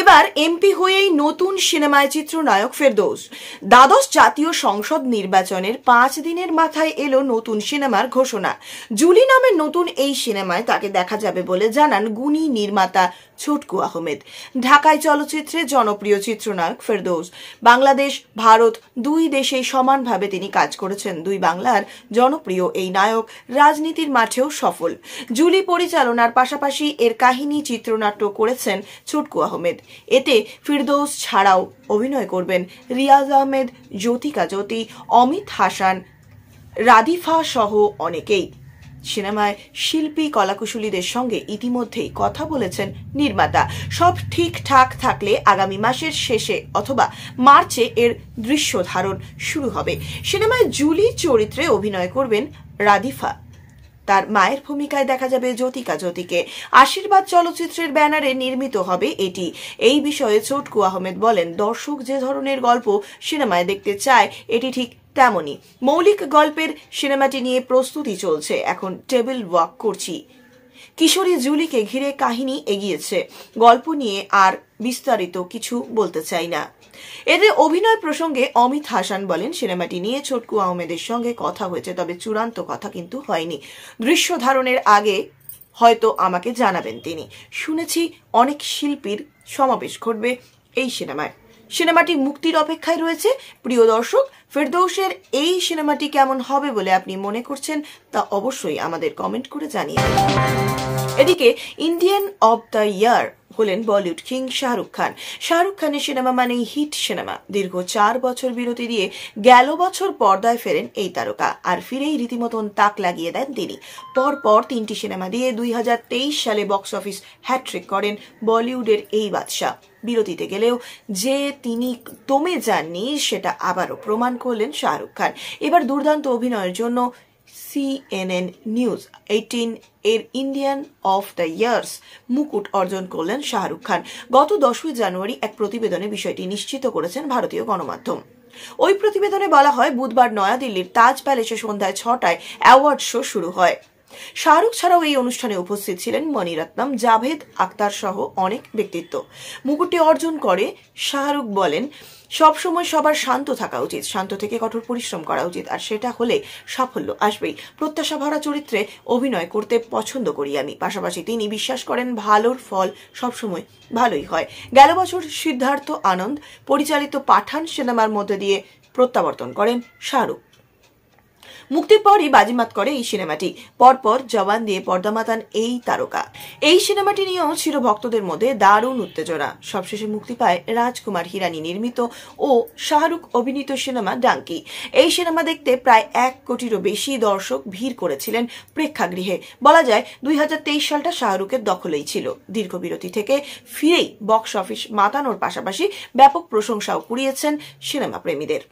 এবার এমপি হয়েই নতুন সিনেমায় চিত্রনায়ক ফেরদৌস। দ্বাদশ জাতীয় সংসদ নির্বাচনের পাঁচ দিনের মাথায় এলো নতুন সিনেমার ঘোষণা। জুলি নামের নতুন এই সিনেমায় তাকে দেখা যাবে বলে জানান গুণী নির্মাতা ছোটকু আহমেদ। ঢাকায় চলচ্চিত্রে জনপ্রিয় চিত্রনায়ক ফেরদৌস। বাংলাদেশ, ভারত দুই দেশেই সমানভাবে তিনি কাজ করেছেন। দুই বাংলার জনপ্রিয় এই নায়ক রাজনীতির মাঠেও সফল। জুলি পরিচালনার পাশাপাশি এর কাহিনী, চিত্রনাট্য করেছেন ছোটকু আহমেদ। এতে ফিরদৌস ছাড়াও অভিনয় করবেন রিয়াজ আহমেদ, জ্যোতিকা জ্যোতি, অমিত হাসান, রাদিফা সহ অনেকেই। সিনেমায় শিল্পী কলাকুশলীদের সঙ্গে ইতিমধ্যেই কথা বলেছেন নির্মাতা। সব ঠিকঠাক থাকলে আগামী মাসের শেষে অথবা মার্চে এর দৃশ্য ধারণ শুরু হবে। সিনেমায় জুলি চরিত্রে অভিনয় করবেন রাদিফা। তার মায়ের ভূমিকায় দেখা যাবে জ্যোতিকা জ্যোতিকে। আশীর্বাদ চলচ্চিত্রের ব্যানারে নির্মিত হবে এটি। এই বিষয়ে ছোটকু আহমেদ বলেন, দর্শক যে ধরনের গল্প সিনেমায় দেখতে চায়, এটি ঠিক তেমনই। মৌলিক গল্পের সিনেমাটি নিয়ে প্রস্তুতি চলছে। এখন টেবিল ওয়াক করছি। কিশোরী জুলিকে ঘিরে কাহিনী এগিয়েছে। গল্প নিয়ে আর বিস্তারিত কিছু বলতে চাই না। এদের অভিনয় প্রসঙ্গে অমিত হাসান বলেন, সিনেমাটি নিয়ে ছোটকু আহমেদের সঙ্গে কথা হয়েছে, তবে চূড়ান্ত কথা কিন্তু হয়নি। দৃশ্য ধারণের আগে হয়তো আমাকে জানাবেন তিনি। শুনেছি অনেক শিল্পীর সমাবেশ ঘটবে এই সিনেমায়। সিনেমাটি মুক্তির অপেক্ষায় রয়েছে। প্রিয় দর্শক, ফেরদৌসের এই সিনেমাটি কেমন হবে বলে আপনি মনে করছেন তা অবশ্যই আমাদের কমেন্ট করে জানিয়ে এদিকে, ইন্ডিয়ান অব দ্য ইয়ার হলেন বলিউড কিং শাহরুখ খান। শাহরুখ খানের সিনেমা মানেই হিট সিনেমা। দীর্ঘ চার বছর বিরতি দিয়ে গেল বছর পর্দায় ফেরেন এই তারকা। আর ফিরেই রীতিমতন তাক লাগিয়ে দেন তিনি। পরপর তিনটি সিনেমা দিয়ে দুই হাজার তেইশ সালে বক্স অফিস হ্যাট্রিক করেন বলিউডের এই বাদশাহ। বিরতিতে গেলেও যে তিনি দমে যাননি, সেটা আবারও প্রমাণ করলেন শাহরুখ খান। এবার দুর্দান্ত অভিনয়ের জন্য সিএনএন নিউজ এইটিন এর ইন্ডিয়ান অফ দ্য ইয়ার্স মুকুট অর্জন করলেন শাহরুখ খান। গত দশই জানুয়ারি এক প্রতিবেদনে বিষয়টি নিশ্চিত করেছেন ভারতীয় গণমাধ্যম। ওই প্রতিবেদনে বলা হয়, বুধবার নয়াদিল্লির তাজ প্যালেসে সন্ধ্যায় ছটায় অ্যাওয়ার্ড শো শুরু হয়। শাহরুখ ছাড়াও এই অনুষ্ঠানে উপস্থিত ছিলেন মণিরত্নম, জাভেদ আক্তার সহ অনেক ব্যক্তিত্ব। মুকুটটি অর্জন করে শাহরুখ বলেন, সবসময় সবার শান্ত থাকা উচিত, শান্ত থেকে কঠোর পরিশ্রম করা উচিত, আর সেটা হলে সাফল্য আসবেই। প্রত্যাশা ভরা চরিত্রে অভিনয় করতে পছন্দ করি আমি। পাশাপাশি তিনি বিশ্বাস করেন, ভালোর ফল সবসময় ভালোই হয়। গেল বছর সিদ্ধার্থ আনন্দ পরিচালিত পাঠান সিনেমার মধ্যে দিয়ে প্রত্যাবর্তন করেন শাহরুখ। মুক্তির পরই বাজিমাত করে এই সিনেমাটি। পরপর জবান দিয়ে পর্দা মাতান এই তারকা। এই সিনেমাটি নিয়েও ছিল ভক্তদের মধ্যে দারুণ উত্তেজনা। সবশেষে মুক্তি পায় রাজকুমার হিরানি নির্মিত ও শাহরুখ অভিনীত সিনেমা ডাঙ্কি। এই সিনেমা দেখতে প্রায় এক কোটিরও বেশি দর্শক ভিড় করেছিলেন প্রেক্ষাগৃহে। বলা যায় দুই হাজার তেইশ সালটা শাহরুখের দখলেই ছিল। দীর্ঘ বিরতি থেকে ফিরেই বক্স অফিস মাতানোর পাশাপাশি ব্যাপক প্রশংসাও কুড়িয়েছেন সিনেমা প্রেমীদের